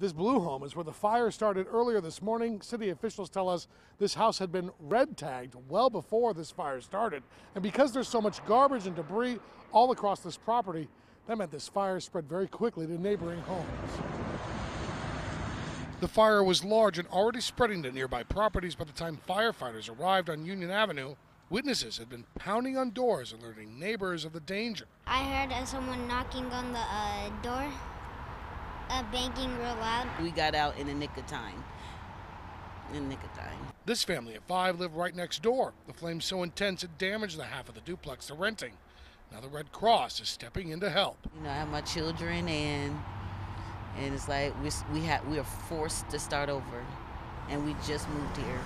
This blue home is where the fire started earlier this morning. City officials tell us this house had been red tagged well before this fire started. And because there's so much garbage and debris all across this property, that meant this fire spread very quickly to neighboring homes. The fire was large and already spreading to nearby properties by the time firefighters arrived on Union Avenue. Witnesses had been pounding on doors, alerting neighbors of the danger. I heard someone knocking on the uh, door, uh, banging real loud. We got out in the nick of time. In the nick of time. This family of five lived right next door. The flames so intense it damaged the half of the duplex they're renting. Now the Red Cross is stepping in to help. You know, I have my children, and and it's like we we have we are forced to start over, and we just moved here.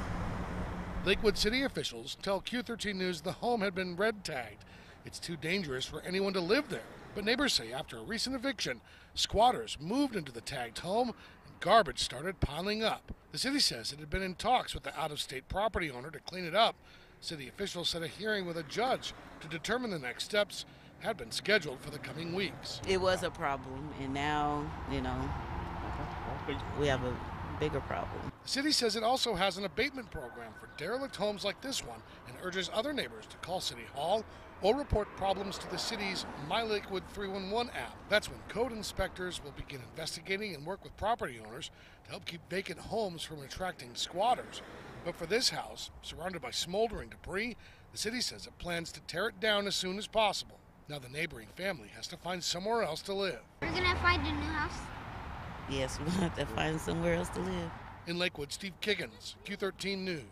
Lakewood city officials tell Q13 News the home had been red tagged. It's too dangerous for anyone to live there. But neighbors say after a recent eviction, squatters moved into the tagged home and garbage started piling up. The city says it had been in talks with the out of state property owner to clean it up. City officials said a hearing with a judge to determine the next steps had been scheduled for the coming weeks. It was a problem, and now, you know, we have a bigger problem. The city says it also has an abatement program for derelict homes like this one and urges other neighbors to call City Hall or report problems to the city's My Lakewood 311 app. That's when code inspectors will begin investigating and work with property owners to help keep vacant homes from attracting squatters. But for this house, surrounded by smoldering debris, the city says it plans to tear it down as soon as possible. Now the neighboring family has to find somewhere else to live. We're gonna find a new house. Yes, we're going to have to find somewhere else to live. In Lakewood, Steve Kiggins, Q13 News.